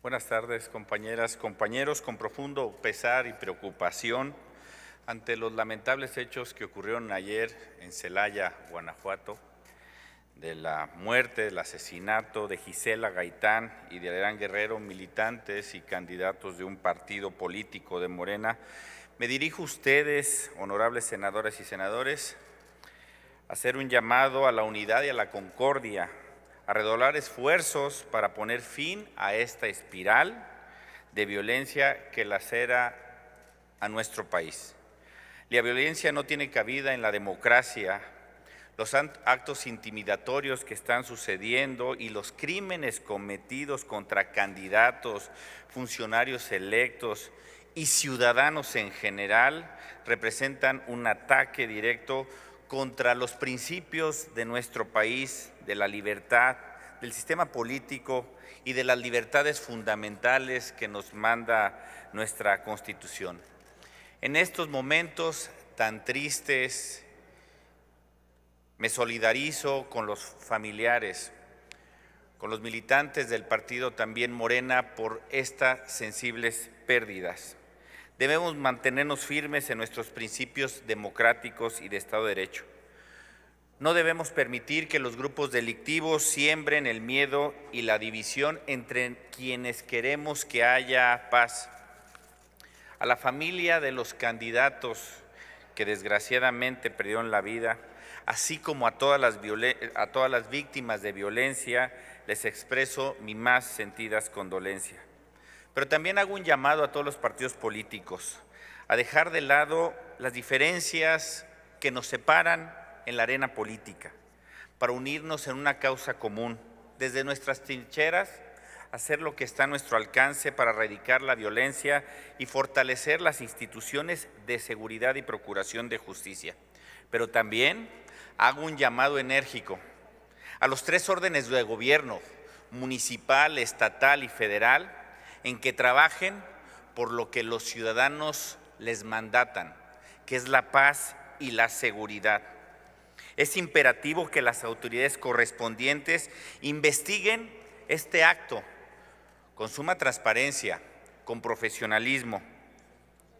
Buenas tardes, compañeras, compañeros. Con profundo pesar y preocupación ante los lamentables hechos que ocurrieron ayer en Celaya, Guanajuato, de la muerte, del asesinato de Gisela Gaitán y de Adrián Guerrero, militantes y candidatos de un partido político de Morena, me dirijo a ustedes, honorables senadores y senadores, a hacer un llamado a la unidad y a la concordia a redoblar esfuerzos para poner fin a esta espiral de violencia que lacera a nuestro país. La violencia no tiene cabida en la democracia. Los actos intimidatorios que están sucediendo y los crímenes cometidos contra candidatos, funcionarios electos y ciudadanos en general representan un ataque directo contra los principios de nuestro país, de la libertad, del sistema político y de las libertades fundamentales que nos manda nuestra Constitución. En estos momentos tan tristes, me solidarizo con los familiares, con los militantes del partido también Morena por estas sensibles pérdidas. Debemos mantenernos firmes en nuestros principios democráticos y de Estado de Derecho. No debemos permitir que los grupos delictivos siembren el miedo y la división entre quienes queremos que haya paz. A la familia de los candidatos que desgraciadamente perdieron la vida, así como a todas las, a todas las víctimas de violencia, les expreso mi más sentidas condolencias. Pero también hago un llamado a todos los partidos políticos a dejar de lado las diferencias que nos separan en la arena política, para unirnos en una causa común, desde nuestras trincheras, hacer lo que está a nuestro alcance para erradicar la violencia y fortalecer las instituciones de seguridad y procuración de justicia. Pero también hago un llamado enérgico a los tres órdenes de gobierno, municipal, estatal y federal, en que trabajen por lo que los ciudadanos les mandatan, que es la paz y la seguridad. Es imperativo que las autoridades correspondientes investiguen este acto con suma transparencia, con profesionalismo.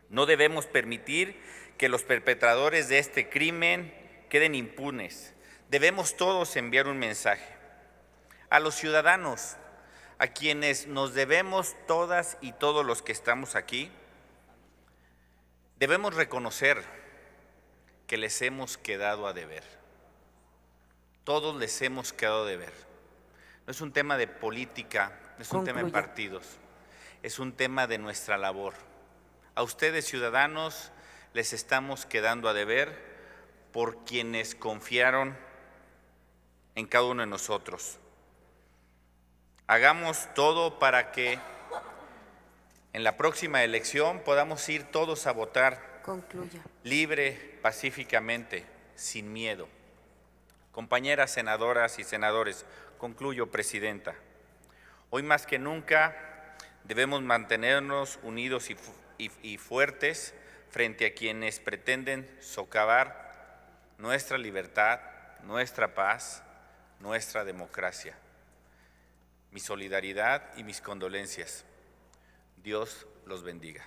No debemos permitir que los perpetradores de este crimen queden impunes. Debemos todos enviar un mensaje a los ciudadanos a quienes nos debemos todas y todos los que estamos aquí, debemos reconocer que les hemos quedado a deber. Todos les hemos quedado a deber. No es un tema de política, no es un tema de partidos, es un tema de nuestra labor. A ustedes, ciudadanos, les estamos quedando a deber por quienes confiaron en cada uno de nosotros. Hagamos todo para que en la próxima elección podamos ir todos a votar libre, pacíficamente, sin miedo. Compañeras senadoras y senadores, concluyo, Presidenta. Hoy más que nunca debemos mantenernos unidos y, y fuertes frente a quienes pretenden socavar nuestra libertad, nuestra paz, nuestra democracia mi solidaridad y mis condolencias. Dios los bendiga.